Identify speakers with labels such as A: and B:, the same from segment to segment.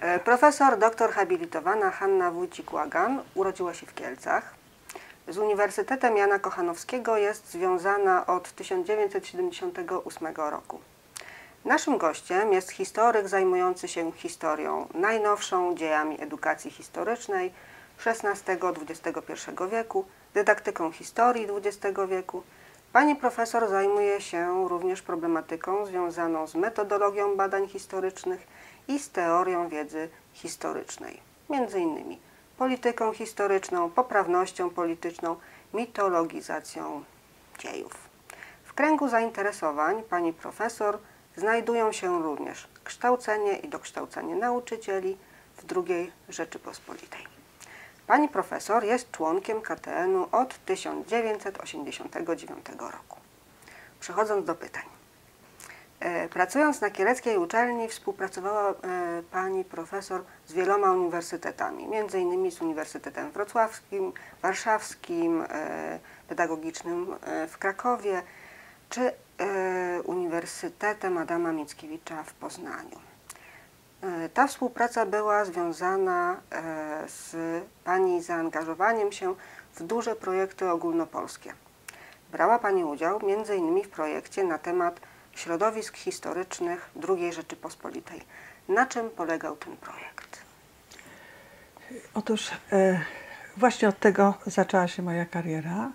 A: E, Profesor doktor habilitowana Hanna Wójcik-Łagan urodziła się w Kielcach. Z Uniwersytetem Jana Kochanowskiego jest związana od 1978 roku. Naszym gościem jest historyk zajmujący się historią najnowszą, dziejami edukacji historycznej XVI-XXI wieku, dydaktyką historii XX wieku. Pani profesor zajmuje się również problematyką związaną z metodologią badań historycznych i z teorią wiedzy historycznej, między innymi polityką historyczną, poprawnością polityczną, mitologizacją dziejów. W kręgu zainteresowań pani profesor znajdują się również kształcenie i dokształcenie nauczycieli w II Rzeczypospolitej. Pani profesor jest członkiem KTN-u od 1989 roku. Przechodząc do pytań. E, Pracując na kieleckiej uczelni współpracowała e, pani profesor z wieloma uniwersytetami, między innymi z Uniwersytetem Wrocławskim, Warszawskim, e, Pedagogicznym w Krakowie czy Uniwersytetem Adama Mickiewicza w Poznaniu. Ta współpraca była związana z Pani zaangażowaniem się w duże projekty ogólnopolskie. Brała Pani udział m.in. w projekcie na temat środowisk historycznych II Rzeczypospolitej. Na czym polegał ten projekt?
B: Otóż e, właśnie od tego zaczęła się moja kariera,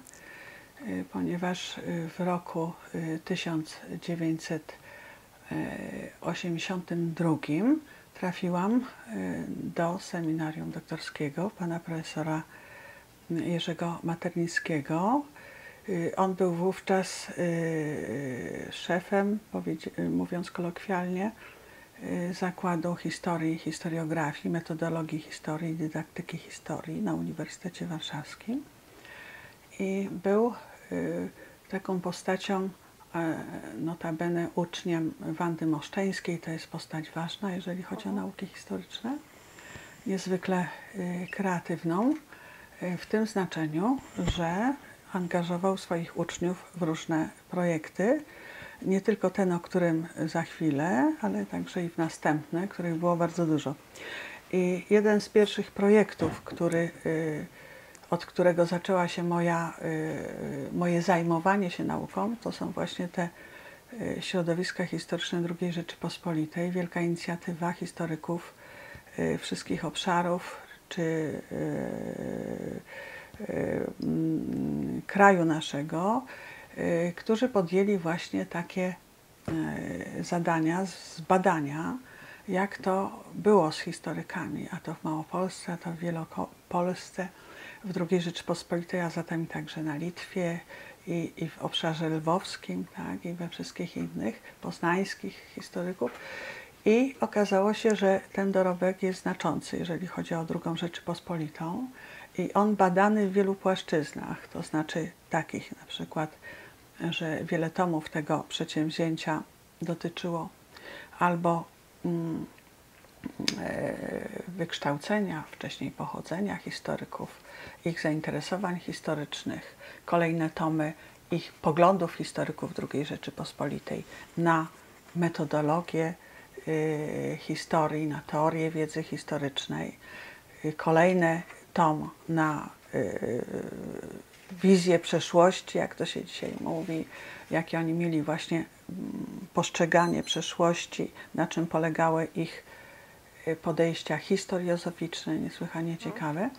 B: e, ponieważ e, w roku e, 1982 trafiłam e, do seminarium doktorskiego pana profesora Jerzego Maternickiego. E, On był wówczas e, szefem, powiedz- mówiąc kolokwialnie, Zakładu Historii i Historiografii, Metodologii Historii i Dydaktyki Historii na Uniwersytecie Warszawskim. I był y, taką postacią, notabene uczniem Wandy Moszczeńskiej. To jest postać ważna, jeżeli chodzi o nauki historyczne. Niezwykle y, kreatywną, y, w tym znaczeniu, że angażował swoich uczniów w różne projekty. Nie tylko ten, o którym za chwilę, ale także i w następne, których było bardzo dużo. I jeden z pierwszych projektów, który y, od którego zaczęła się moja, y, moje zajmowanie się nauką, to są właśnie te y, środowiska historyczne II Rzeczypospolitej. Wielka inicjatywa historyków wszystkich obszarów czy kraju naszego, y, którzy podjęli właśnie takie y, zadania z badania, jak to było z historykami, a to w Małopolsce, a to w Wielopolsce, w II Rzeczypospolitej, a zatem także na Litwie i, i w obszarze lwowskim, tak, i we wszystkich innych poznańskich historyków. I okazało się, że ten dorobek jest znaczący, jeżeli chodzi o II Rzeczypospolitą. I on badany w wielu płaszczyznach, to znaczy takich na przykład, że wiele tomów tego przedsięwzięcia dotyczyło albo mm, e, wykształcenia, wcześniej pochodzenia historyków, ich zainteresowań historycznych, kolejne tomy ich poglądów historyków II Rzeczypospolitej na metodologię y, historii, na teorię wiedzy historycznej, y, kolejny tom na y, wizję przeszłości, jak to się dzisiaj mówi, jakie oni mieli właśnie mm, postrzeganie przeszłości, na czym polegały ich y, podejścia historiozoficzne, niesłychanie ciekawe.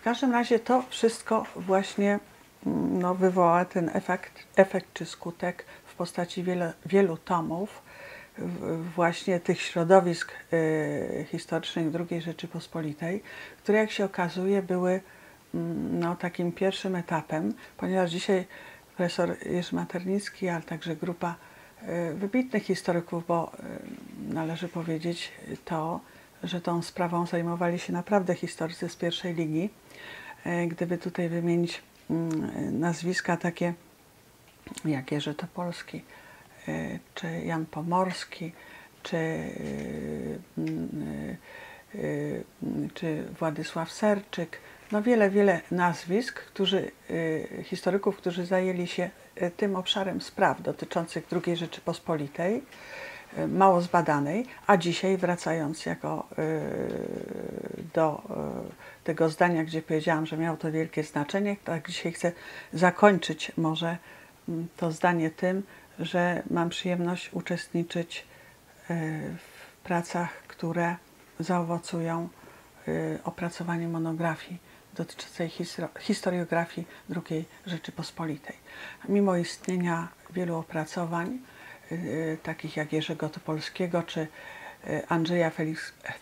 B: W każdym razie to wszystko właśnie mm, no, wywoła ten efekt, efekt czy skutek w postaci wiele, wielu tomów właśnie tych środowisk y, historycznych II Rzeczypospolitej, które jak się okazuje były mm, no, takim pierwszym etapem, ponieważ dzisiaj profesor Jerzy Maternicki, ale także grupa y, wybitnych historyków, bo y, należy powiedzieć to, że tą sprawą zajmowali się naprawdę historycy z pierwszej ligi. Gdyby tutaj wymienić mm, nazwiska takie jak Jerzy Topolski, czy Jan Pomorski, czy, e, e, czy Władysław Serczyk, no wiele, wiele nazwisk, którzy, historyków, którzy zajęli się tym obszarem spraw dotyczących II Rzeczypospolitej, y, mało zbadanej, a dzisiaj wracając jako do tego zdania, gdzie powiedziałam, że miało to wielkie znaczenie, tak dzisiaj chcę zakończyć może mm, to zdanie tym, że mam przyjemność uczestniczyć w pracach, które zaowocują opracowaniem monografii dotyczącej historiografii II Rzeczypospolitej. Mimo istnienia wielu opracowań, y, takich jak Jerzego Topolskiego czy Andrzeja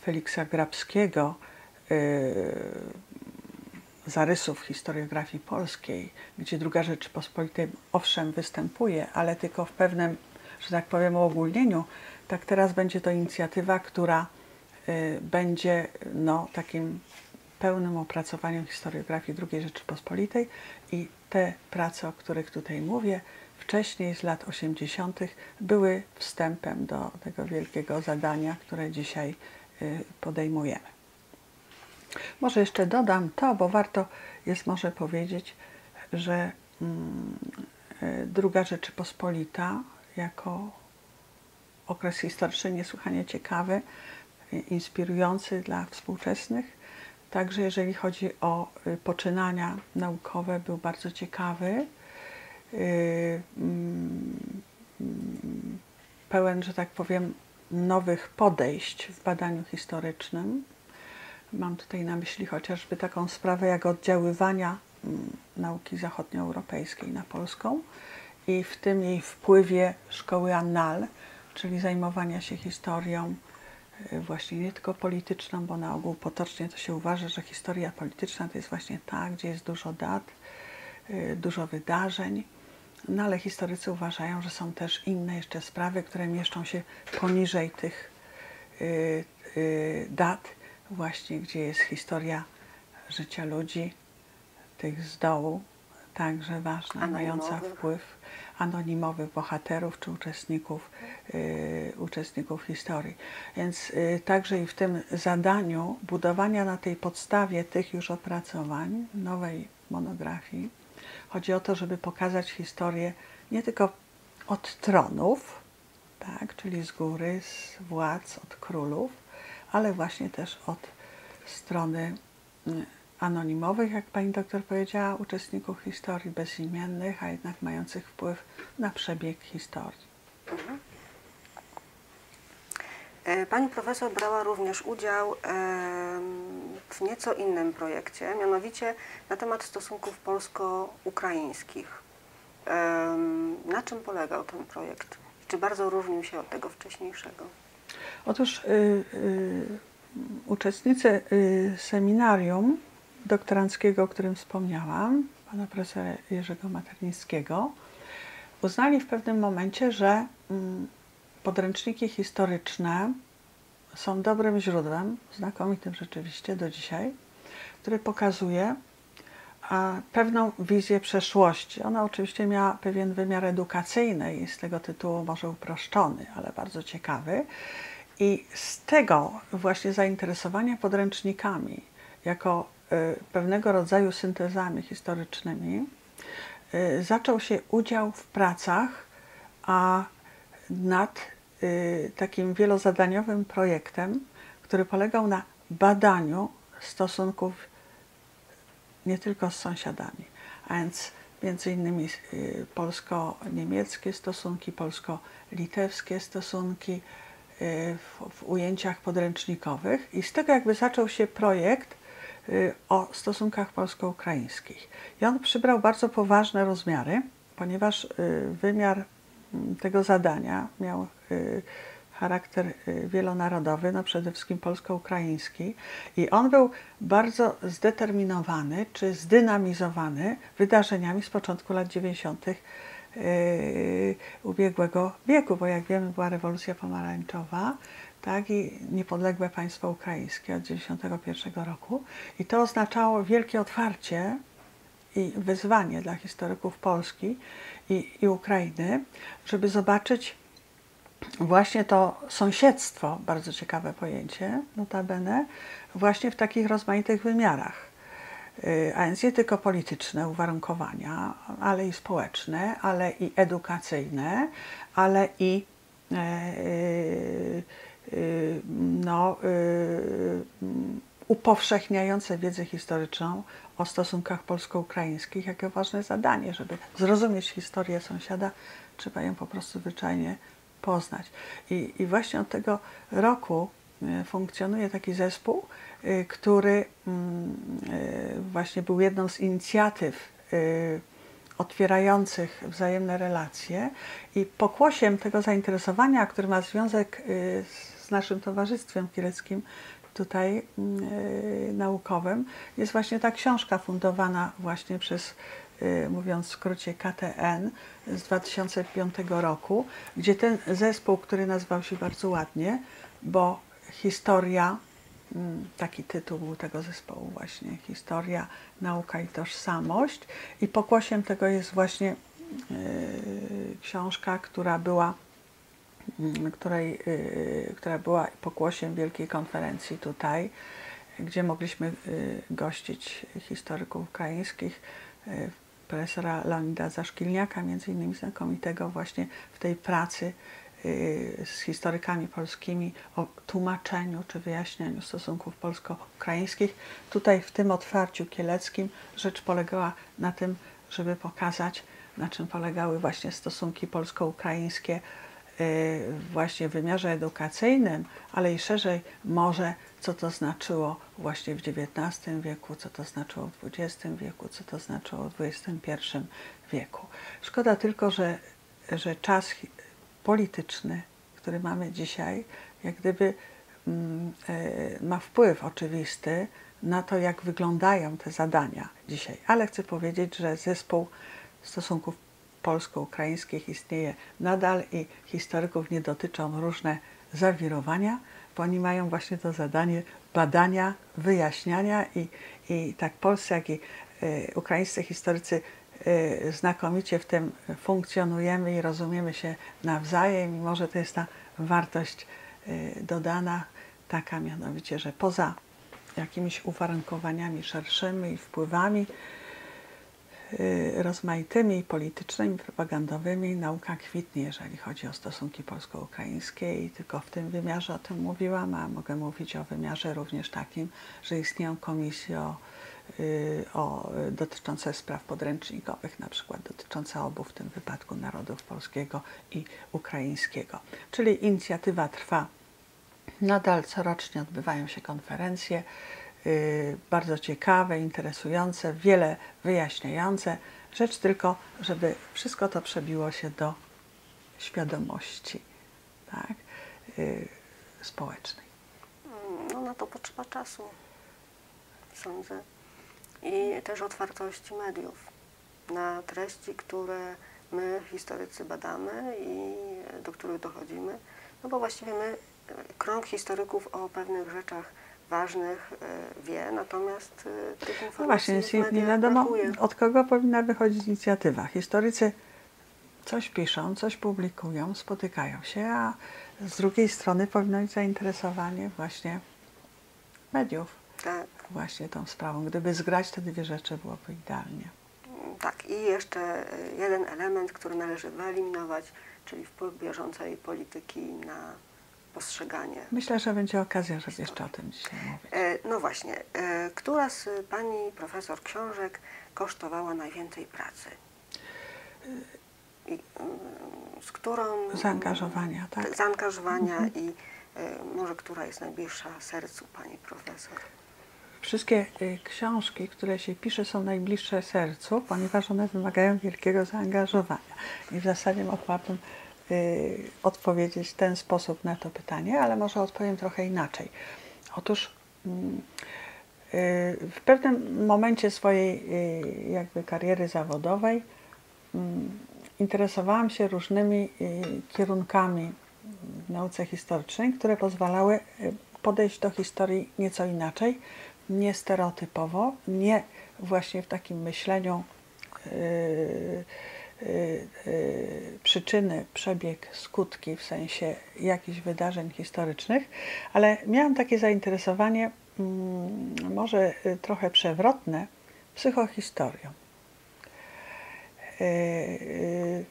B: Feliksa Grabskiego, zarysów historiografii polskiej, gdzie II Rzeczypospolitej owszem występuje, ale tylko w pewnym, że tak powiem, uogólnieniu, tak teraz będzie to inicjatywa, która będzie no, takim pełnym opracowaniem historiografii II Rzeczypospolitej i te prace, o których tutaj mówię, wcześniej z lat 80. były wstępem do tego wielkiego zadania, które dzisiaj y, podejmujemy. Może jeszcze dodam to, bo warto jest może powiedzieć, że mm, y, druga Rzeczypospolita jako okres historyczny niesłychanie ciekawy, inspirujący dla współczesnych, Także jeżeli chodzi o y, poczynania naukowe, był bardzo ciekawy. Mm, pełen, że tak powiem, nowych podejść w badaniu historycznym. Mam tutaj na myśli chociażby taką sprawę jak oddziaływania mm, nauki zachodnioeuropejskiej na polską i w tym jej wpływie szkoły Annal, czyli zajmowania się historią Y, właśnie nie tylko polityczną, bo na ogół potocznie to się uważa, że historia polityczna to jest właśnie ta, gdzie jest dużo dat, y, dużo wydarzeń, no ale historycy uważają, że są też inne jeszcze sprawy, które mieszczą się poniżej tych y, dat, właśnie gdzie jest historia życia ludzi, tych z dołu, także ważna, mająca wpływ anonimowych bohaterów czy uczestników, y, uczestników historii. Więc y, także i w tym zadaniu budowania na tej podstawie tych już opracowań, nowej monografii, chodzi o to, żeby pokazać historię nie tylko od tronów, tak, czyli z góry, z władz, od królów, ale właśnie też od strony y, anonimowych, jak pani doktor powiedziała, uczestników historii bezimiennych, a jednak mających wpływ na przebieg historii.
A: E, pani profesor brała również udział w nieco innym projekcie, mianowicie na temat stosunków polsko-ukraińskich. Na czym polegał ten projekt? Czy bardzo różnił się od tego wcześniejszego?
B: Otóż y, y, uczestnicy y, seminarium doktoranckiego, o którym wspomniałam, pana profesora Jerzego Maternickiego, uznali w pewnym momencie, że mm, podręczniki historyczne są dobrym źródłem, znakomitym rzeczywiście do dzisiaj, który pokazuje pewną wizję przeszłości. Ona oczywiście miała pewien wymiar edukacyjny i z tego tytułu może uproszczony, ale bardzo ciekawy. I z tego właśnie zainteresowania podręcznikami jako Y, pewnego rodzaju syntezami historycznymi, y, zaczął się udział w pracach a nad y, takim wielozadaniowym projektem, który polegał na badaniu stosunków nie tylko z sąsiadami, a więc między innymi polsko-niemieckie stosunki, polsko-litewskie stosunki w, w ujęciach podręcznikowych i z tego jakby zaczął się projekt Y, o stosunkach polsko-ukraińskich. I on przybrał bardzo poważne rozmiary, ponieważ y, wymiar mm, tego zadania miał y, charakter wielonarodowy, no przede wszystkim polsko-ukraiński i on był bardzo zdeterminowany czy zdynamizowany wydarzeniami z początku lat 90. ubiegłego wieku, bo jak wiemy była rewolucja pomarańczowa, tak, i niepodległe państwo ukraińskie od 1991 roku. I to oznaczało wielkie otwarcie i wyzwanie dla historyków Polski i, i Ukrainy, żeby zobaczyć właśnie to sąsiedztwo, bardzo ciekawe pojęcie, notabene, właśnie w takich rozmaitych wymiarach. Y, a więc nie tylko polityczne uwarunkowania, ale i społeczne, ale i edukacyjne, ale i e, e, no, upowszechniające wiedzę historyczną o stosunkach polsko-ukraińskich, jakie ważne zadanie, żeby zrozumieć historię sąsiada, trzeba ją po prostu zwyczajnie poznać. I, i właśnie od tego roku funkcjonuje taki zespół, który mm, właśnie był jedną z inicjatyw otwierających wzajemne relacje. I pokłosiem tego zainteresowania, który ma związek y, z naszym towarzystwem kieleckim tutaj y, naukowym, jest właśnie ta książka fundowana właśnie przez, y, mówiąc w skrócie, KTN z 2005 roku, gdzie ten zespół, który nazywał się bardzo ładnie, bo historia taki tytuł był tego zespołu właśnie, historia, nauka i tożsamość. I pokłosiem tego jest właśnie yy, książka, która była, yy, której, yy, która była pokłosiem wielkiej konferencji tutaj, gdzie mogliśmy gościć historyków ukraińskich, profesora Leonida Zaszkilniaka, między innymi znakomitego właśnie w tej pracy z historykami polskimi o tłumaczeniu czy wyjaśnianiu stosunków polsko-ukraińskich. Tutaj w tym otwarciu kieleckim rzecz polegała na tym, żeby pokazać, na czym polegały właśnie stosunki polsko-ukraińskie y, właśnie w wymiarze edukacyjnym, ale i szerzej może, co to znaczyło właśnie w XIX wieku, co to znaczyło w XX wieku, co to znaczyło w XXI wieku. Szkoda tylko, że, że czas polityczny, który mamy dzisiaj, jak gdyby mm, e, ma wpływ oczywisty na to, jak wyglądają te zadania dzisiaj. Ale chcę powiedzieć, że zespół stosunków polsko-ukraińskich istnieje nadal i historyków nie dotyczą różne zawirowania, bo oni mają właśnie to zadanie badania, wyjaśniania i, i tak polscy, jak i y, ukraińscy historycy znakomicie w tym funkcjonujemy i rozumiemy się nawzajem i może to jest ta wartość y, dodana, taka mianowicie, że poza jakimiś uwarunkowaniami szerszymi i wpływami y, rozmaitymi, politycznymi, propagandowymi, nauka kwitnie, jeżeli chodzi o stosunki polsko-ukraińskie i tylko w tym wymiarze o tym mówiłam, a mogę mówić o wymiarze również takim, że istnieją komisje o Y, o, dotyczące spraw podręcznikowych, na przykład dotyczące obu w tym wypadku narodów polskiego i ukraińskiego. Czyli inicjatywa trwa nadal, corocznie odbywają się konferencje, y, bardzo ciekawe, interesujące, wiele wyjaśniające. Rzecz tylko, żeby wszystko to przebiło się do świadomości tak, y, społecznej.
A: No na to potrzeba czasu, sądzę i też otwartości mediów na treści, które my, historycy, badamy i do których dochodzimy. No bo właściwie my, krąg historyków o pewnych rzeczach ważnych e, wie, natomiast e, tych informacji
B: no właśnie, nie wiadomo
A: brakuje.
B: od kogo powinna wychodzić inicjatywa. Historycy coś piszą, coś publikują, spotykają się, a z drugiej strony powinno być zainteresowanie właśnie mediów
A: tak.
B: Właśnie tą sprawą. Gdyby zgrać te dwie rzeczy, byłoby idealnie.
A: Tak, i jeszcze jeden element, który należy wyeliminować, czyli wpływ bieżącej polityki na postrzeganie.
B: Myślę, że będzie okazja, żeby jeszcze o tym dzisiaj mówić.
A: E, no właśnie, e, która z Pani profesor książek kosztowała najwięcej pracy? I, mm, z którą...
B: Zaangażowania, tak?
A: Zaangażowania mhm. i e, może która jest najbliższa sercu Pani profesor?
B: Wszystkie y, książki, które się pisze, są najbliższe sercu, ponieważ one wymagają wielkiego zaangażowania. I w zasadzie mogłabym y, odpowiedzieć w ten sposób na to pytanie, ale może odpowiem trochę inaczej. Otóż mm, y, w pewnym momencie swojej jakby kariery zawodowej mm, interesowałam się różnymi kierunkami w nauce historycznej, które pozwalały podejść do historii nieco inaczej, nie stereotypowo, nie właśnie w takim myśleniu yy, yy, yy, przyczyny, przebieg, skutki w sensie jakichś wydarzeń historycznych, ale miałam takie zainteresowanie, mm, może trochę przewrotne, psychohistorią. y,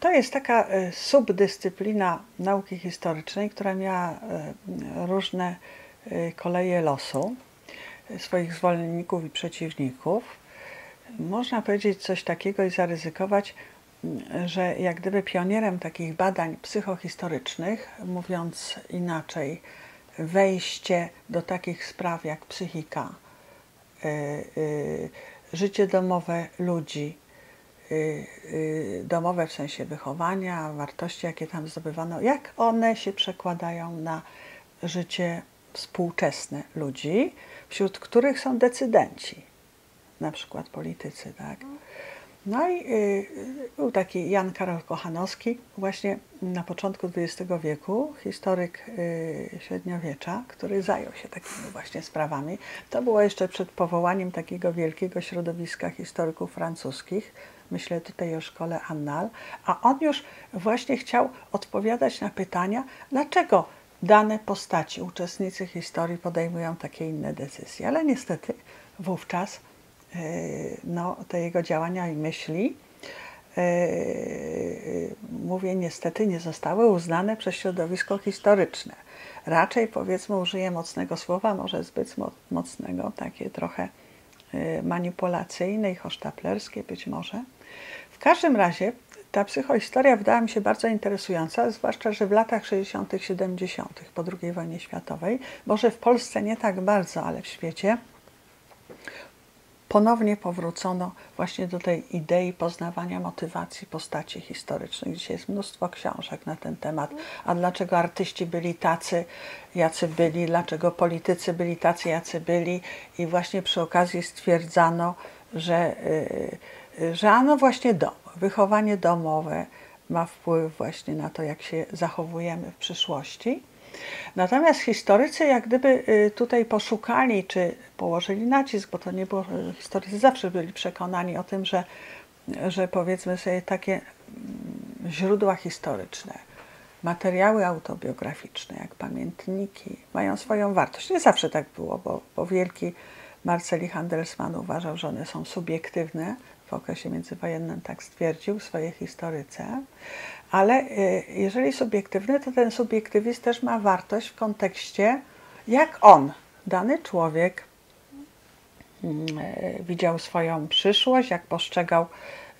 B: to jest taka y, subdyscyplina nauki historycznej, która miała y, różne koleje losu swoich zwolenników i przeciwników. Można powiedzieć coś takiego i zaryzykować, że jak gdyby pionierem takich badań psychohistorycznych, mówiąc inaczej, wejście do takich spraw jak psychika, życie domowe ludzi, Y, y, domowe w sensie wychowania, wartości, jakie tam zdobywano, jak one się przekładają na życie współczesne ludzi, wśród których są decydenci, na przykład politycy, tak. No i y, był taki Jan Karol Kochanowski, właśnie na początku XX wieku, historyk średniowiecza, który zajął się takimi właśnie sprawami. To było jeszcze przed powołaniem takiego wielkiego środowiska historyków francuskich, myślę tutaj o szkole Annal, a on już właśnie chciał odpowiadać na pytania, dlaczego dane postaci, uczestnicy historii podejmują takie inne decyzje. Ale niestety wówczas e, no, te jego działania i myśli, e, mówię niestety, nie zostały uznane przez środowisko historyczne. Raczej powiedzmy użyję mocnego słowa, może zbyt mocnego, takie trochę e, manipulacyjne i hosztaplerskie być może. W każdym razie ta psychohistoria wydała mi się bardzo interesująca, zwłaszcza, że w latach 60., 70., po II wojnie światowej, może w Polsce nie tak bardzo, ale w świecie, ponownie powrócono właśnie do tej idei poznawania motywacji postaci historycznych. Dzisiaj jest mnóstwo książek na ten temat. A dlaczego artyści byli tacy, jacy byli, dlaczego politycy byli tacy, jacy byli. I właśnie przy okazji stwierdzano, że. Yy, że ano właśnie dom, wychowanie domowe ma wpływ właśnie na to, jak się zachowujemy w przyszłości. Natomiast historycy jak gdyby y, tutaj poszukali, czy położyli nacisk, bo to nie było, historycy zawsze byli przekonani o tym, że, że powiedzmy sobie takie mm, źródła historyczne, materiały autobiograficzne, jak pamiętniki, mają swoją wartość. Nie zawsze tak było, bo, bo wielki Marceli Handelsman uważał, że one są subiektywne, w okresie międzywojennym tak stwierdził w swojej historyce, ale y, jeżeli subiektywny, to ten subiektywizm też ma wartość w kontekście, jak on, dany człowiek, mm, y, widział swoją przyszłość, jak postrzegał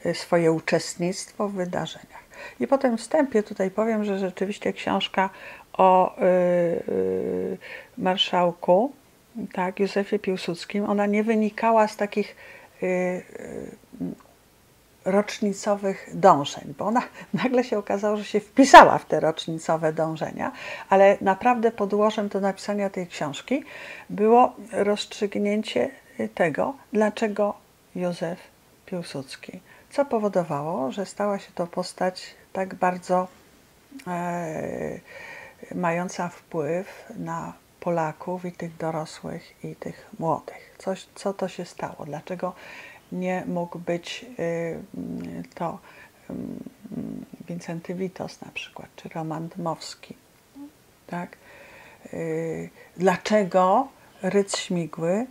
B: y, swoje uczestnictwo w wydarzeniach. I po tym wstępie tutaj powiem, że rzeczywiście książka o marszałku, tak, Józefie Piłsudskim, ona nie wynikała z takich rocznicowych dążeń, bo ona nagle się okazało, że się wpisała w te rocznicowe dążenia, ale naprawdę podłożem do napisania tej książki było rozstrzygnięcie tego, dlaczego Józef Piłsudski, co powodowało, że stała się to postać tak bardzo e, mająca wpływ na Polaków i tych dorosłych i tych młodych. Coś, co to się stało? Dlaczego nie mógł być y, to Wincenty Witos na przykład, czy Roman Dmowski. Tak? Y, dlaczego Rydz Śmigły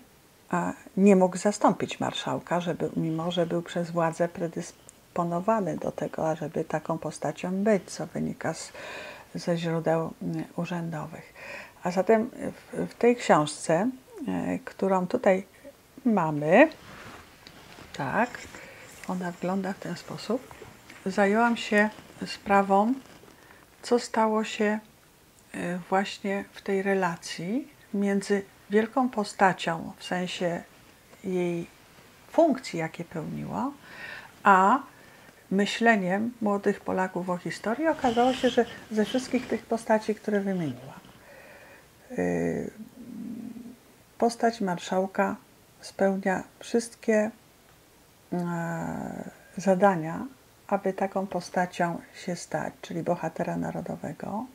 B: nie mógł zastąpić marszałka, żeby, mimo że był przez władzę predysponowany do tego, ażeby taką postacią być, co wynika z, ze źródeł urzędowych. A zatem w, w tej książce, y, którą tutaj mamy, tak, ona wygląda w ten sposób. Zajęłam się sprawą, co stało się e, właśnie w tej relacji między wielką postacią, w sensie jej funkcji, jakie pełniła, a myśleniem młodych Polaków o historii. Okazało się, że ze wszystkich tych postaci, które wymieniła, e, postać marszałka spełnia wszystkie E, zadania, aby taką postacią się stać, czyli bohatera narodowego,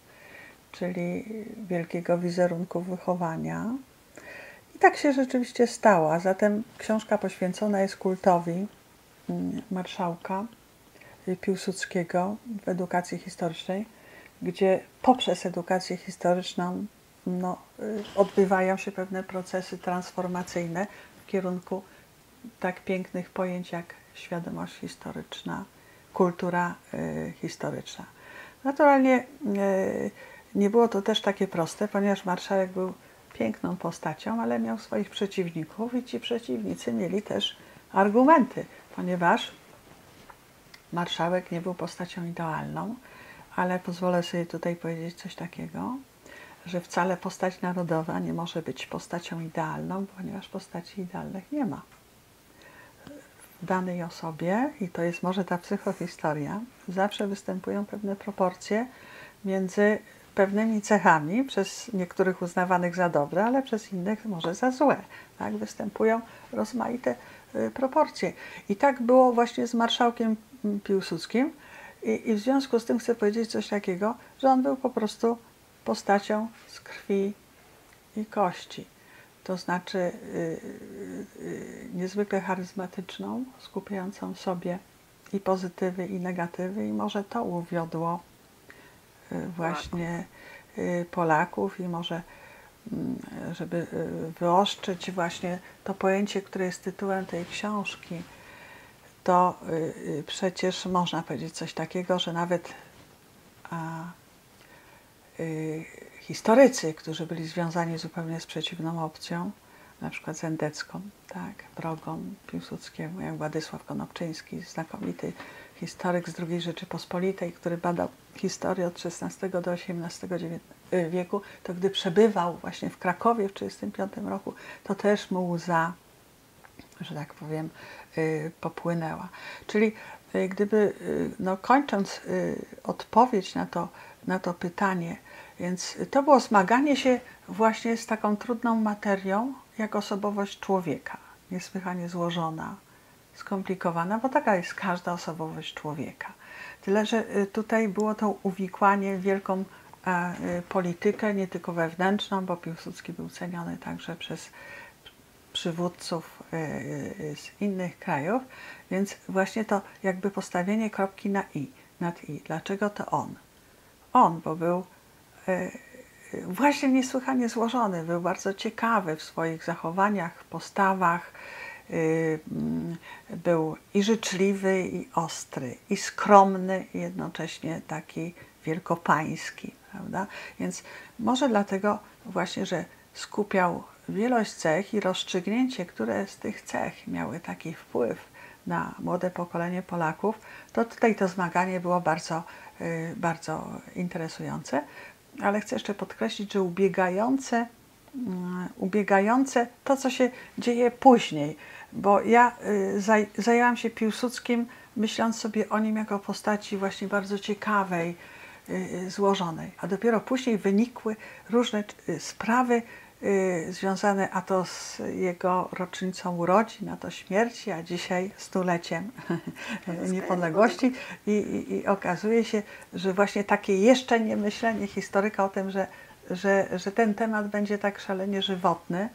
B: czyli wielkiego wizerunku wychowania. I tak się rzeczywiście stało. A zatem książka poświęcona jest kultowi mm, marszałka Piłsudskiego w edukacji historycznej, gdzie poprzez edukację historyczną no, y, odbywają się pewne procesy transformacyjne w kierunku tak pięknych pojęć jak świadomość historyczna, kultura y, historyczna. Naturalnie y, nie było to też takie proste, ponieważ marszałek był piękną postacią, ale miał swoich przeciwników i ci przeciwnicy mieli też argumenty, ponieważ marszałek nie był postacią idealną, ale pozwolę sobie tutaj powiedzieć coś takiego, że wcale postać narodowa nie może być postacią idealną, ponieważ postaci idealnych nie ma. W danej osobie, i to jest może ta psychohistoria, zawsze występują pewne proporcje między pewnymi cechami, przez niektórych uznawanych za dobre, ale przez innych może za złe. Tak? Występują rozmaite y, proporcje. I tak było właśnie z marszałkiem Piłsudskim. I, I, w związku z tym chcę powiedzieć coś takiego, że on był po prostu postacią z krwi i kości. To znaczy y, y, niezwykle charyzmatyczną, skupiającą w sobie i pozytywy, i negatywy, i może to uwiodło y, właśnie Polaków, i może mm, żeby wyostrzyć właśnie to pojęcie, które jest tytułem tej książki, to przecież można powiedzieć coś takiego, że nawet a, historycy, którzy byli związani zupełnie z przeciwną opcją, na przykład z endecką, tak, drogą Piłsudskiemu, jak Władysław Konopczyński, znakomity historyk z II Rzeczypospolitej, który badał historię od XVI do XVIII y, wieku, to gdy przebywał właśnie w Krakowie w 1935 roku, to też mu łza, że tak powiem, y, popłynęła. Czyli gdyby, no kończąc odpowiedź na to, na to pytanie, więc to było zmaganie się właśnie z taką trudną materią, jak osobowość człowieka. Niesłychanie złożona, skomplikowana, bo taka jest każda osobowość człowieka. Tyle, że y, tutaj było to uwikłanie w wielką e, y, politykę, nie tylko wewnętrzną, bo Piłsudski był ceniony także przez przywódców y, z innych krajów, więc właśnie to jakby postawienie kropki na i, nad i. Dlaczego to on? On, bo był właśnie niesłychanie złożony. Był bardzo ciekawy w swoich zachowaniach, postawach. E, mm, był i życzliwy, i ostry, i skromny, i jednocześnie taki wielkopański. Prawda? Więc może dlatego właśnie, że skupiał wielość cech i rozstrzygnięcie, które z tych cech miały taki wpływ na młode pokolenie Polaków, to tutaj to zmaganie było bardzo, e, bardzo interesujące ale chcę jeszcze podkreślić, że ubiegające, mm, ubiegające to, co się dzieje później, bo ja y, zajęłam się Piłsudskim, myśląc sobie o nim jako postaci właśnie bardzo ciekawej, y, y, złożonej, a dopiero później wynikły różne sprawy, związane a to z jego rocznicą urodzin, a to śmierci, a dzisiaj stuleciem niepodległości. I, i, i okazuje się, że właśnie takie jeszcze nie myślenie historyka o tym, że, że, że ten temat będzie tak szalenie żywotny,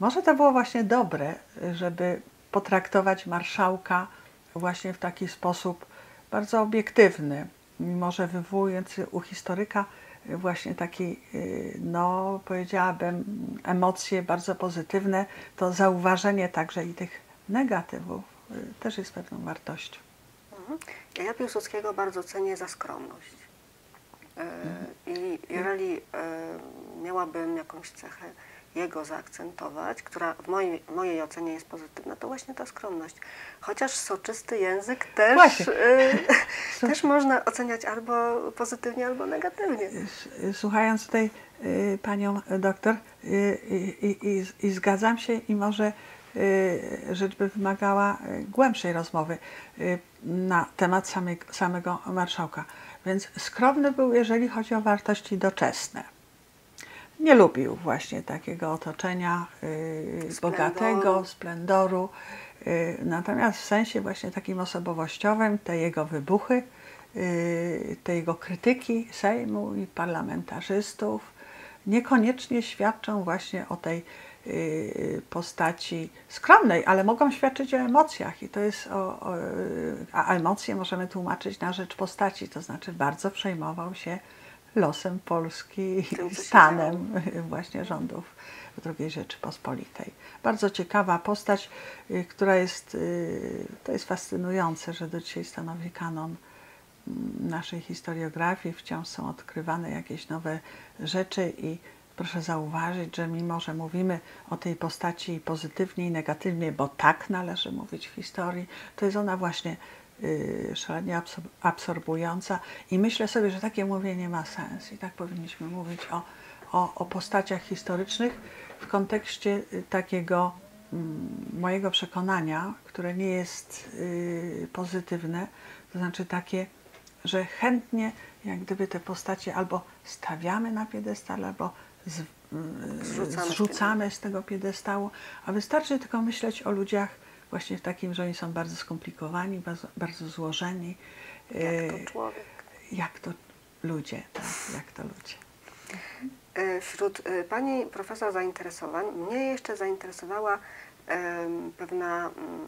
B: może to było właśnie dobre, żeby potraktować marszałka właśnie w taki sposób bardzo obiektywny, mimo że wywołujący u historyka właśnie taki, y, no powiedziałabym, emocje bardzo pozytywne, to zauważenie także i tych negatywów y, też jest pewną wartością.
A: Mhm. Ja Piłsudskiego bardzo cenię za skromność. Y, I jeżeli miałabym jakąś cechę jego zaakcentować, która w mojej, mojej ocenie jest pozytywna, to właśnie ta skromność. Chociaż soczysty język też, y, też można oceniać albo pozytywnie, albo negatywnie.
B: Słuchając tutaj y, panią doktor y, i, i, zgadzam się i może rzecz by wymagała głębszej rozmowy na temat samej, samego marszałka. Więc skromny był, jeżeli chodzi o wartości doczesne nie lubił właśnie takiego otoczenia y, bogatego, splendoru. Y, natomiast w sensie właśnie takim osobowościowym te jego wybuchy, y, te jego krytyki Sejmu i parlamentarzystów niekoniecznie świadczą właśnie o tej y, postaci skromnej, ale mogą świadczyć o emocjach i to jest o, o, a emocje możemy tłumaczyć na rzecz postaci, to znaczy bardzo przejmował się losem Polski i stanem właśnie rządów II Rzeczypospolitej. Bardzo ciekawa postać, y, która jest, y, to jest fascynujące, że do dzisiaj stanowi kanon mm, naszej historiografii. Wciąż są odkrywane jakieś nowe rzeczy i proszę zauważyć, że mimo, że mówimy o tej postaci pozytywnie i negatywnie, bo tak należy mówić w historii, to jest ona właśnie szalenie absor- absorbująca. I myślę sobie, że takie mówienie ma sens. I tak powinniśmy mówić o, o, o postaciach historycznych w kontekście y, takiego mm, mojego przekonania, które nie jest y, pozytywne, to znaczy takie, że chętnie jak gdyby te postacie albo stawiamy na piedestal, albo z,
A: Zrzucamy
B: zrzucamy z tego piedestału, a wystarczy tylko myśleć o ludziach właśnie w takim, że oni są bardzo skomplikowani, bardzo, bardzo złożeni.
A: Jak
B: y,
A: to człowiek.
B: jak to ludzie, tak, jak to ludzie.
A: E, Wśród e, Pani profesor zainteresowań mnie jeszcze zainteresowała pewna, mm,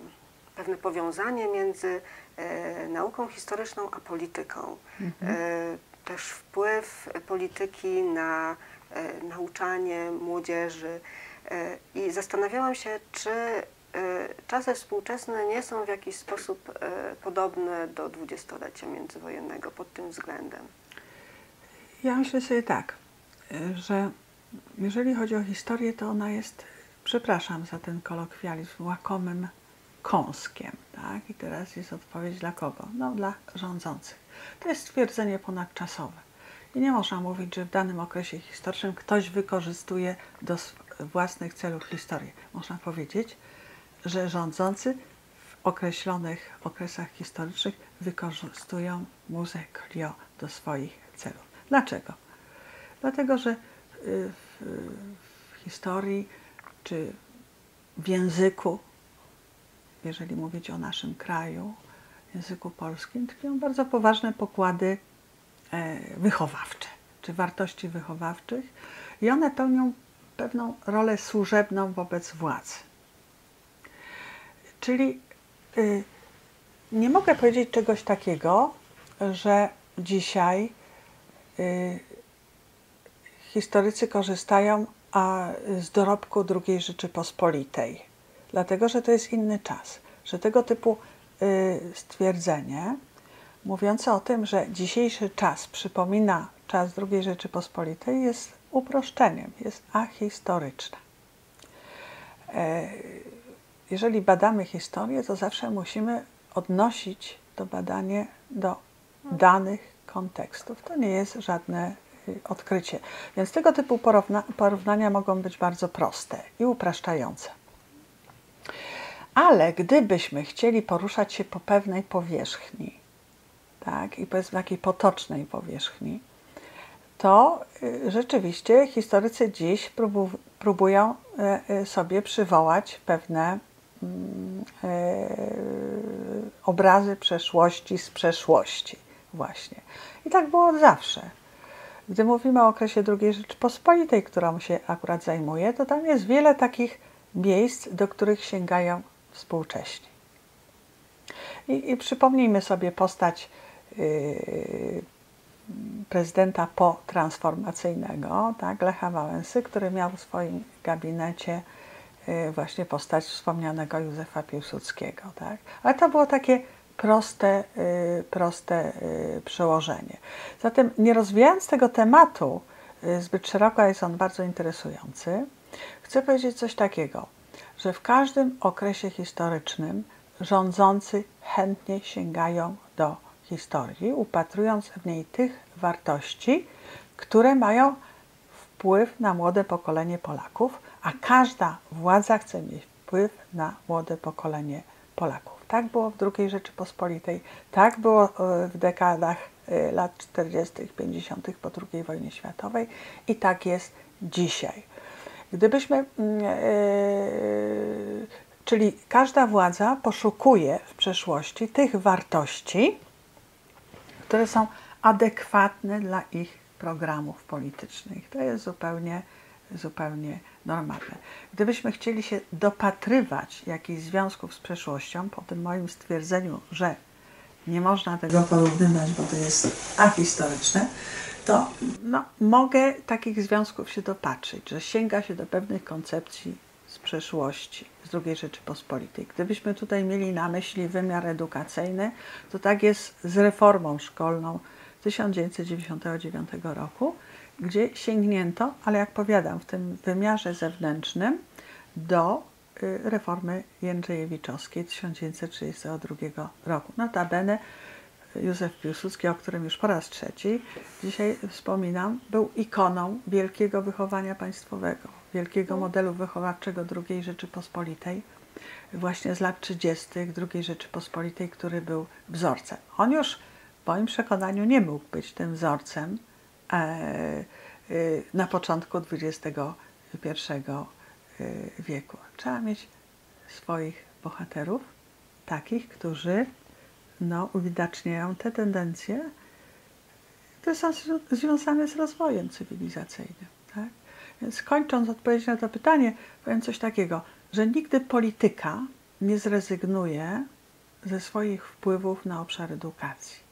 A: pewne powiązanie między nauką historyczną a polityką. E, Też wpływ polityki na nauczanie młodzieży. I zastanawiałam się, czy czasy współczesne nie są w jakiś sposób e, podobne do dwudziestolecia międzywojennego pod tym względem.
B: Ja myślę sobie tak, y, że jeżeli chodzi o historię, to ona jest, przepraszam za ten kolokwializm, łakomym kąskiem. Tak? I teraz jest odpowiedź dla kogo? No dla rządzących. To jest stwierdzenie ponadczasowe. I nie można mówić, że w danym okresie historycznym ktoś wykorzystuje do własnych celów historię. Można powiedzieć, że rządzący w określonych okresach historycznych wykorzystują muzę Clio do swoich celów. Dlaczego? Dlatego, że y, w, w historii czy w języku, jeżeli mówić o naszym kraju, języku polskim, tkwią bardzo poważne pokłady e, wychowawcze, czy wartości wychowawczych i one pełnią pewną rolę służebną wobec władzy. Czyli y, nie mogę powiedzieć czegoś takiego, że dzisiaj y, historycy korzystają a, z dorobku II Rzeczypospolitej, dlatego że to jest inny czas, że tego typu y, stwierdzenie mówiące o tym, że dzisiejszy czas przypomina czas II Rzeczypospolitej jest uproszczeniem, jest ahistoryczne. Jeżeli badamy historię, to zawsze musimy odnosić to badanie do danych kontekstów. To nie jest żadne y, odkrycie. Więc tego typu porówna, porównania mogą być bardzo proste i upraszczające. Ale gdybyśmy chcieli poruszać się po pewnej powierzchni, tak, i powiedzmy takiej potocznej powierzchni, to y, rzeczywiście historycy dziś próbu, próbują y, sobie przywołać pewne obrazy przeszłości z przeszłości właśnie. I tak było od zawsze. Gdy mówimy o okresie II Rzeczypospolitej, którą się akurat zajmuję, to tam jest wiele takich miejsc, do których sięgają współcześni. I, i przypomnijmy sobie postać yy, prezydenta potransformacyjnego, tak, Lecha Wałęsy, który miał w swoim gabinecie właśnie postać wspomnianego Józefa Piłsudskiego. Tak? Ale to było takie proste, y, proste y, przełożenie. Zatem nie rozwijając tego tematu y, zbyt szeroko, jest on bardzo interesujący, chcę powiedzieć coś takiego, że w każdym okresie historycznym rządzący chętnie sięgają do historii, upatrując w niej tych wartości, które mają wpływ na młode pokolenie Polaków, a każda władza chce mieć wpływ na młode pokolenie Polaków. Tak było w II Rzeczypospolitej, tak było e, w dekadach e, lat 40., 50. po II wojnie światowej i tak jest dzisiaj. Gdybyśmy, e, czyli każda władza poszukuje w przeszłości tych wartości, które są adekwatne dla ich programów politycznych. To jest zupełnie, zupełnie normalne. Gdybyśmy chcieli się dopatrywać jakichś związków z przeszłością, po tym moim stwierdzeniu, że nie można tego porównywać, bo to jest ahistoryczne, to no, mogę takich związków się dopatrzyć, że sięga się do pewnych koncepcji z przeszłości, z II Rzeczypospolitej. Gdybyśmy tutaj mieli na myśli wymiar edukacyjny, to tak jest z reformą szkolną 1999 roku, gdzie sięgnięto, ale jak powiadam, w tym wymiarze zewnętrznym do y, reformy Jędrzejewiczowskiej 1932 roku. Notabene Józef Piłsudski, o którym już po raz trzeci dzisiaj wspominam, był ikoną wielkiego wychowania państwowego, wielkiego modelu wychowawczego II Rzeczypospolitej, właśnie z lat 30. II Rzeczypospolitej, który był wzorcem. On już w moim przekonaniu nie mógł być tym wzorcem na początku XXI e, wieku. Trzeba mieć swoich bohaterów, takich, którzy no, uwidaczniają te tendencje, które są związane z rozwojem cywilizacyjnym. Tak? Więc kończąc odpowiedź na to pytanie, powiem coś takiego, że nigdy polityka nie zrezygnuje ze swoich wpływów na obszar edukacji.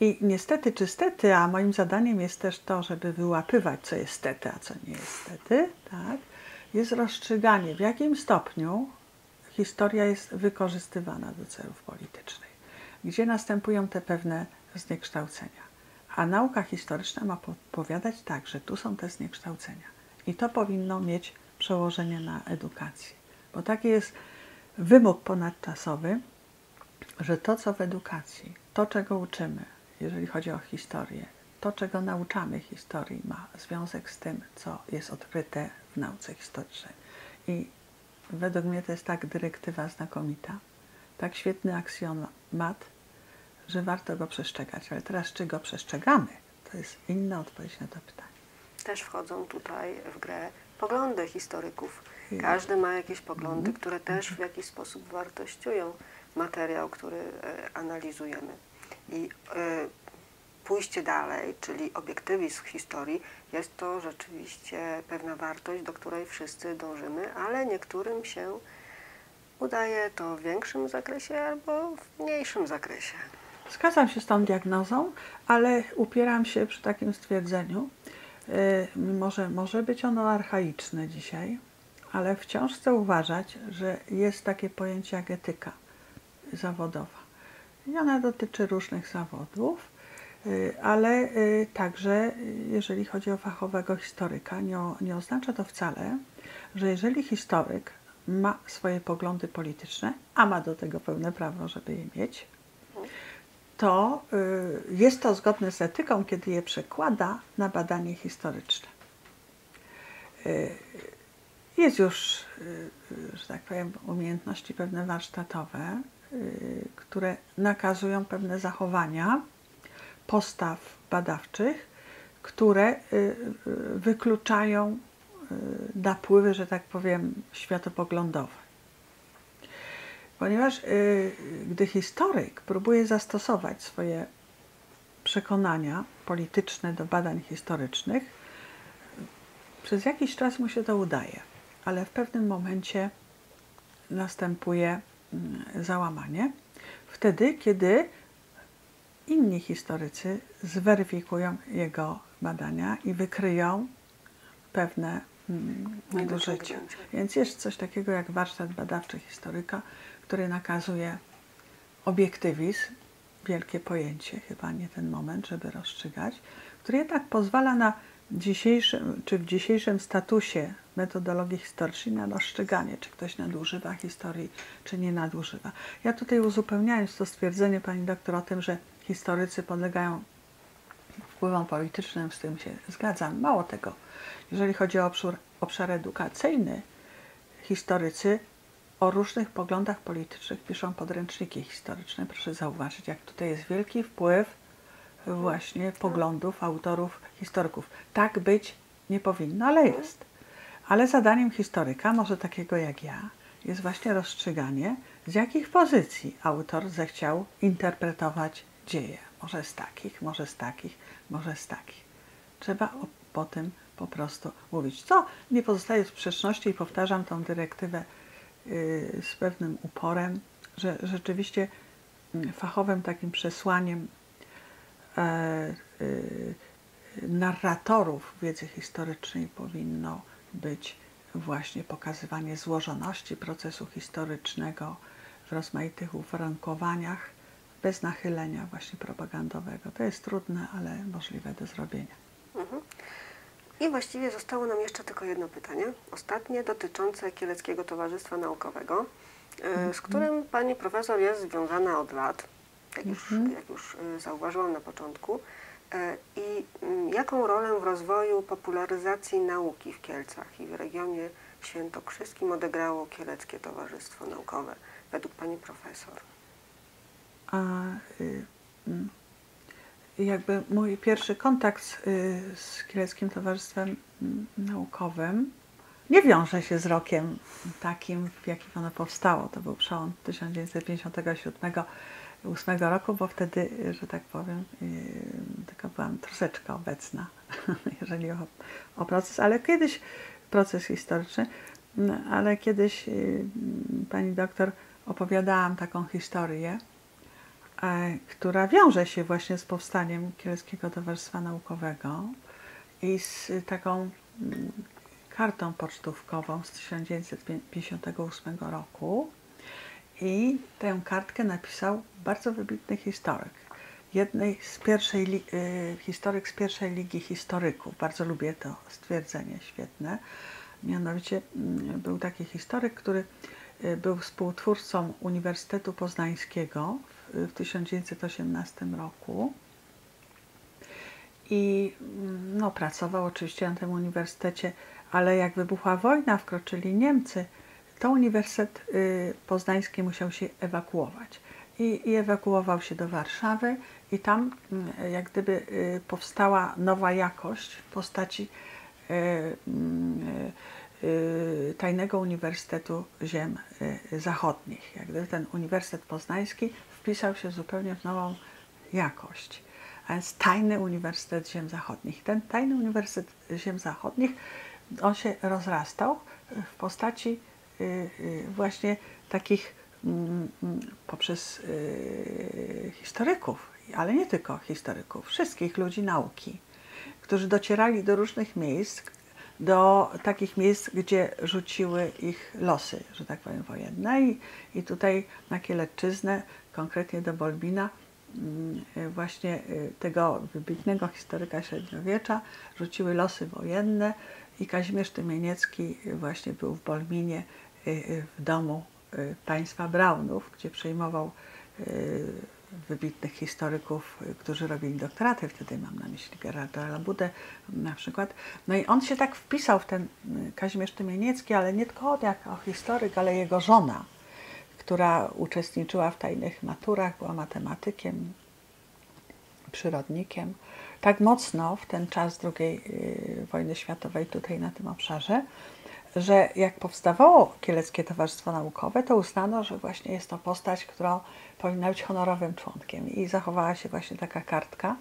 B: I niestety czy stety, a moim zadaniem jest też to, żeby wyłapywać, co jest stety, a co nie jest stety, tak, jest rozstrzyganie, w jakim stopniu historia jest wykorzystywana do celów politycznych, gdzie następują te pewne zniekształcenia. A nauka historyczna ma powiadać tak, że tu są te zniekształcenia. I to powinno mieć przełożenie na edukację. Bo taki jest wymóg ponadczasowy, że to, co w edukacji, to, czego uczymy, jeżeli chodzi o historię, to, czego nauczamy historii, ma związek z tym, co jest odkryte w nauce historycznej. I według mnie to jest tak dyrektywa znakomita, tak świetny aksjomat, że warto go przestrzegać. Ale teraz, czy go przestrzegamy, to jest inna odpowiedź na to pytanie.
A: Też wchodzą tutaj w grę poglądy historyków. Każdy ma jakieś poglądy, które też w jakiś sposób wartościują materiał, który e, analizujemy. I e, pójście dalej, czyli obiektywizm historii, jest to rzeczywiście pewna wartość, do której wszyscy dążymy, ale niektórym się udaje to w większym zakresie albo w mniejszym zakresie.
B: Zgadzam się z tą diagnozą, ale upieram się przy takim stwierdzeniu, mimo że może być ono archaiczne dzisiaj, ale wciąż chcę uważać, że jest takie pojęcie jak etyka zawodowa. I ona dotyczy różnych zawodów, Y, ale y, także y, jeżeli chodzi o fachowego historyka, nie, nie oznacza to wcale, że jeżeli historyk ma swoje poglądy polityczne, a ma do tego pełne prawo, żeby je mieć, to jest to zgodne z etyką, kiedy je przekłada na badanie historyczne. Jest już, że tak powiem, umiejętności pewne warsztatowe, które nakazują pewne zachowania, postaw badawczych, które y, y, wykluczają y, napływy, że tak powiem, światopoglądowe. Ponieważ gdy historyk próbuje zastosować swoje przekonania polityczne do badań historycznych, przez jakiś czas mu się to udaje, ale w pewnym momencie następuje załamanie. Wtedy, kiedy inni historycy zweryfikują jego badania i wykryją pewne mm, nadużycia. Więc jest coś takiego jak warsztat badawczy historyka, który nakazuje obiektywizm, wielkie pojęcie, chyba nie ten moment, żeby rozstrzygać, który jednak pozwala na dzisiejszym, czy w dzisiejszym statusie metodologii historycznej na rozstrzyganie, czy ktoś nadużywa historii, czy nie nadużywa. Ja tutaj uzupełniając to stwierdzenie pani doktor o tym, że historycy podlegają wpływom politycznym, z tym się zgadzam. Mało tego, jeżeli chodzi o obszar, obszar edukacyjny, historycy o różnych poglądach politycznych piszą podręczniki historyczne. Proszę zauważyć, jak tutaj jest wielki wpływ właśnie poglądów autorów, historyków. Tak być nie powinno, ale jest. Ale zadaniem historyka, może takiego jak ja, jest właśnie rozstrzyganie, z jakich pozycji autor zechciał interpretować dzieje. Może z takich, może z takich, może z takich. Trzeba o, po tym po prostu mówić. Co nie pozostaje w sprzeczności i powtarzam tą dyrektywę yy, z pewnym uporem, że rzeczywiście mm, fachowym takim przesłaniem e, y, narratorów wiedzy historycznej powinno być właśnie pokazywanie złożoności procesu historycznego w rozmaitych uwarunkowaniach, bez nachylenia właśnie propagandowego. To jest trudne, ale możliwe do zrobienia.
A: Mhm. I właściwie zostało nam jeszcze tylko jedno pytanie, ostatnie, dotyczące Kieleckiego Towarzystwa Naukowego, y, z którym pani profesor jest związana od lat, jak już,
B: Mhm.
A: jak już y, zauważyłam na początku. Y, I mm, jaką rolę w rozwoju popularyzacji nauki w Kielcach i w regionie świętokrzyskim odegrało Kieleckie Towarzystwo Naukowe, według pani profesor?
B: A y, mm, jakby mój pierwszy kontakt z, y, z Kieleckim Towarzystwem mm, Naukowym nie wiąże się z rokiem takim, w jakim ono powstało. To był przełom 1957-2008 roku, bo wtedy, że tak powiem, y, tylko byłam troszeczkę obecna, jeżeli o, o proces, ale kiedyś proces historyczny, mm, ale kiedyś y, mm, pani doktor opowiadałam taką historię, e, która wiąże się właśnie z powstaniem Kieleckiego Towarzystwa Naukowego i z taką mm, kartą pocztówkową z 1958 roku. I tę kartkę napisał bardzo wybitny historyk. Jednej z pierwszej, y, historyk z pierwszej ligi historyków. Bardzo lubię to stwierdzenie, świetne. Mianowicie mm, był taki historyk, który y, był współtwórcą Uniwersytetu Poznańskiego w, w 1918 roku i mm, no, pracował oczywiście na tym uniwersytecie, ale jak wybuchła wojna, wkroczyli Niemcy, to Uniwersytet y, Poznański musiał się ewakuować. I, I ewakuował się do Warszawy i tam mm, jak gdyby y, powstała nowa jakość w postaci y, mm, Tajnego Uniwersytetu Ziem Zachodnich. Jak gdyby ten Uniwersytet Poznański wpisał się zupełnie w nową jakość. A więc Tajny Uniwersytet Ziem Zachodnich. Ten Tajny Uniwersytet Ziem Zachodnich, on się rozrastał w postaci właśnie takich mm, mm, poprzez y, historyków, ale nie tylko historyków, wszystkich ludzi nauki, którzy docierali do różnych miejsc, do takich miejsc, gdzie rzuciły ich losy, że tak powiem, wojenne. I, i tutaj na Kielecczyznę, konkretnie do Bolbina, mm, y, właśnie y, tego wybitnego historyka średniowiecza rzuciły losy wojenne i Kazimierz Tymieniecki właśnie był w Bolminie y, y, w domu y, państwa Braunów, gdzie przejmował y, wybitnych historyków, y, którzy robili doktoraty, wtedy mam na myśli Gerarda Labudę na przykład. No i on się tak wpisał w ten y, Kazimierz Tymieniecki, ale nie tylko jako historyk, ale jego żona, która uczestniczyła w tajnych maturach, była matematykiem, przyrodnikiem. Tak mocno w ten czas II y, wojny światowej tutaj na tym obszarze, że jak powstawało Kieleckie Towarzystwo Naukowe, to uznano, że właśnie jest to postać, która powinna być honorowym członkiem. I zachowała się właśnie taka kartka,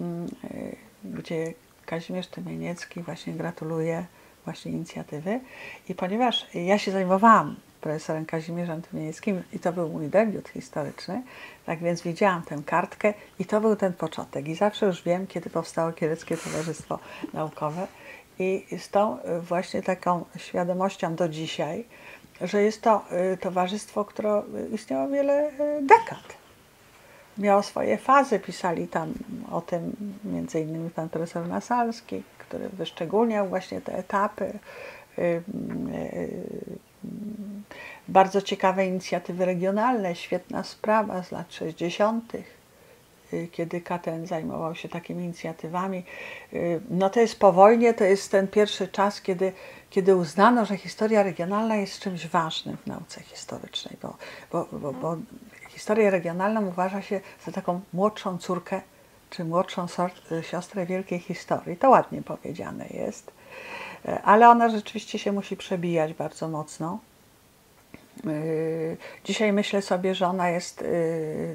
B: mm, y, gdzie Kazimierz Tymieniecki właśnie gratuluje właśnie inicjatywy. I ponieważ ja się zajmowałam profesorem Kazimierzem Tymienieckim i to był mój debiut historyczny, tak więc widziałam tę kartkę i to był ten początek. I zawsze już wiem, kiedy powstało Kieleckie Towarzystwo Naukowe. I z tą y, właśnie taką świadomością do dzisiaj, że jest to y, towarzystwo, które y, istniało wiele dekad. Miało swoje fazy, pisali tam o tym między innymi pan profesor Nasalski, który wyszczególniał właśnie te etapy. Bardzo ciekawe inicjatywy regionalne, świetna sprawa z lat 60 y, kiedy KTN zajmował się takimi inicjatywami. Y, No to jest po wojnie, to jest ten pierwszy czas, kiedy, kiedy uznano, że historia regionalna jest czymś ważnym w nauce historycznej, bo, bo, bo, bo historię regionalną uważa się za taką młodszą córkę czy młodszą sor- siostrę wielkiej historii. To ładnie powiedziane jest, Y, ale ona rzeczywiście się musi przebijać bardzo mocno. Yy, Dzisiaj myślę sobie, że ona jest yy,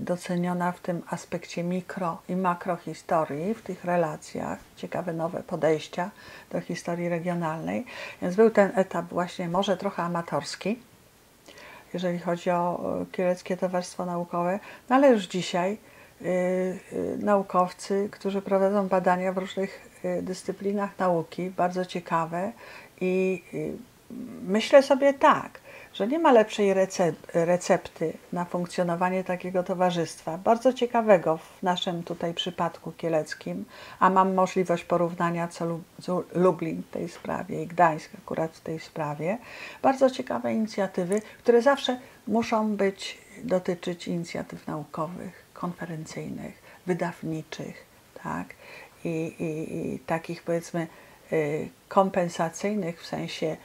B: doceniona w tym aspekcie mikro i makrohistorii, w tych relacjach, ciekawe nowe podejścia do historii regionalnej. Więc był ten etap właśnie może trochę amatorski, jeżeli chodzi o Kieleckie Towarzystwo Naukowe, no ale już dzisiaj y, y, naukowcy, którzy prowadzą badania w różnych y, dyscyplinach nauki, bardzo ciekawe i y, myślę sobie tak, że nie ma lepszej rece- recepty na funkcjonowanie takiego towarzystwa, bardzo ciekawego w naszym tutaj przypadku kieleckim, a mam możliwość porównania co Lu- co Lublin w tej sprawie i Gdańsk akurat w tej sprawie. Bardzo ciekawe inicjatywy, które zawsze muszą być, dotyczyć inicjatyw naukowych, konferencyjnych, wydawniczych, tak? I, i, i takich powiedzmy y, kompensacyjnych w sensie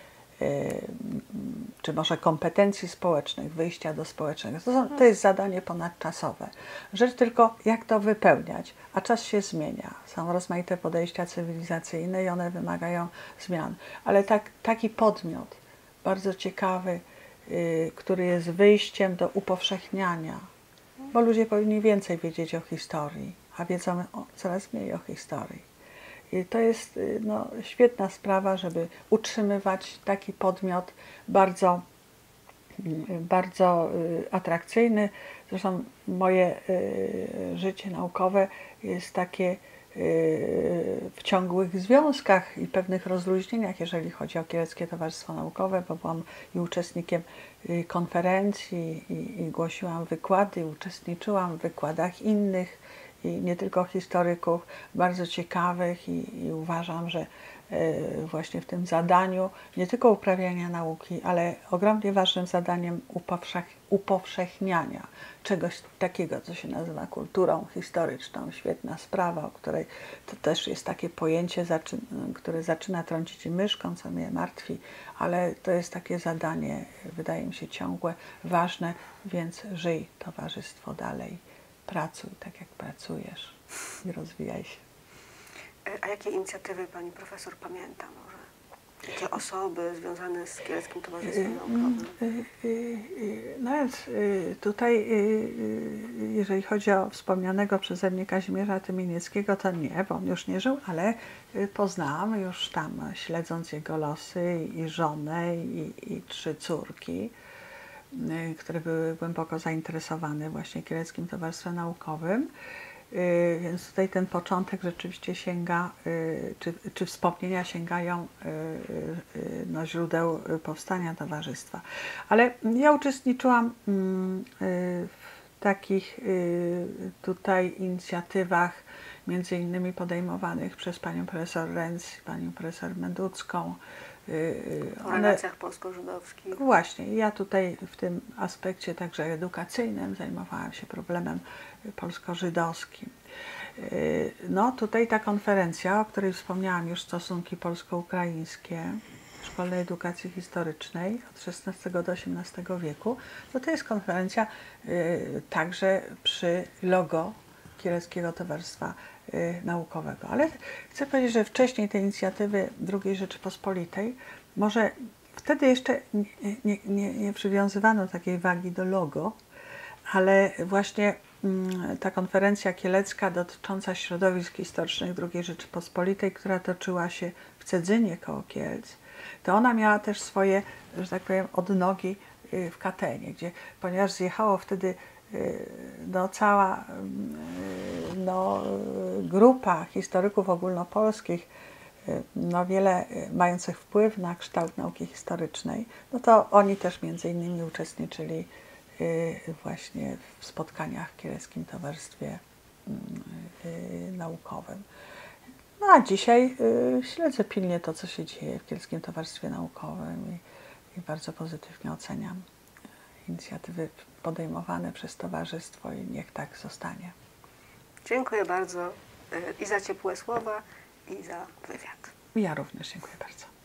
B: czy może kompetencji społecznych, wyjścia do społecznego. To, są, to jest zadanie ponadczasowe. Rzecz tylko, jak to wypełniać, a czas się zmienia. Są rozmaite podejścia cywilizacyjne i one wymagają zmian. Ale tak, taki podmiot, bardzo ciekawy, y, który jest wyjściem do upowszechniania, bo ludzie powinni więcej wiedzieć o historii, a wiedzą o, coraz mniej o historii. I to jest y, no, świetna sprawa, żeby utrzymywać taki podmiot bardzo, y, bardzo y, atrakcyjny. Zresztą moje y, życie naukowe jest takie y, w ciągłych związkach i pewnych rozluźnieniach, jeżeli chodzi o Kieleckie Towarzystwo Naukowe, bo byłam i uczestnikiem y, konferencji i, i głosiłam wykłady, uczestniczyłam w wykładach innych i nie tylko historyków, bardzo ciekawych i, i uważam, że e, właśnie w tym zadaniu nie tylko uprawiania nauki, ale ogromnie ważnym zadaniem upowszech, upowszechniania czegoś takiego, co się nazywa kulturą historyczną. Świetna sprawa, o której to też jest takie pojęcie, które zaczyna trącić myszką, co mnie martwi, ale to jest takie zadanie, wydaje mi się, ciągłe, ważne, więc żyj towarzystwo dalej pracuj tak, jak pracujesz i rozwijaj się.
A: E, A jakie inicjatywy pani profesor pamięta może? Jakie osoby związane z Kieleckim Towarzystwem Naukowym?
B: Y, y, y, No więc tutaj, jeżeli chodzi o wspomnianego przeze mnie Kazimierza Tymienieckiego, to nie, bo on już nie żył, ale poznałam już tam, śledząc jego losy i żonę i, i trzy córki, które były głęboko zainteresowane właśnie Kieleckim Towarzystwem Naukowym. Y, Więc tutaj ten początek rzeczywiście sięga, y, czy, czy wspomnienia sięgają y, y, no, źródeł y, powstania towarzystwa. Ale ja uczestniczyłam mm, y, w takich y, tutaj inicjatywach, między innymi podejmowanych przez panią profesor Renz panią profesor Menducką. Y, y,
A: O
B: one-
A: relacjach polsko-żydowskich.
B: Właśnie, ja tutaj w tym aspekcie także edukacyjnym zajmowałam się problemem polsko-żydowskim. Yy, No tutaj ta konferencja, o której wspomniałam już, stosunki polsko-ukraińskie, szkolnej edukacji historycznej od XVI do XVIII wieku, to to jest konferencja także przy logo Kieleckiego Towarzystwa yy, Naukowego. Ale chcę powiedzieć, że wcześniej te inicjatywy II Rzeczypospolitej, może wtedy jeszcze nie, nie, nie, przywiązywano takiej wagi do logo, ale właśnie mm, ta konferencja kielecka dotycząca środowisk historycznych II Rzeczypospolitej, która toczyła się w Cedzynie koło Kielc, to ona miała też swoje, że tak powiem, odnogi y, w Katenie, gdzie, ponieważ zjechało wtedy y, no, cała y, no, y, grupa historyków ogólnopolskich, y, no, wiele y, mających wpływ na kształt nauki historycznej, no to oni też między innymi uczestniczyli y, właśnie w spotkaniach w Kieleckim Towarzystwie mm, y, Naukowym. No a dzisiaj y, śledzę pilnie to, co się dzieje w Kielskim Towarzystwie Naukowym i, i bardzo pozytywnie oceniam inicjatywy podejmowane przez towarzystwo i niech tak zostanie.
A: Dziękuję bardzo e, i za ciepłe słowa, i za wywiad.
B: Ja również dziękuję bardzo.